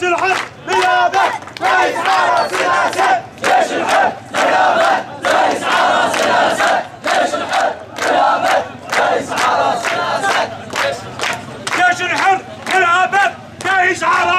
جيش الحب نيابة رئيس حرس الأسد جيش الحب نيابة رئيس حرس الأسد جيش الحب نيابة رئيس حرس الأسد جيش الحب نيابة رئيس حرس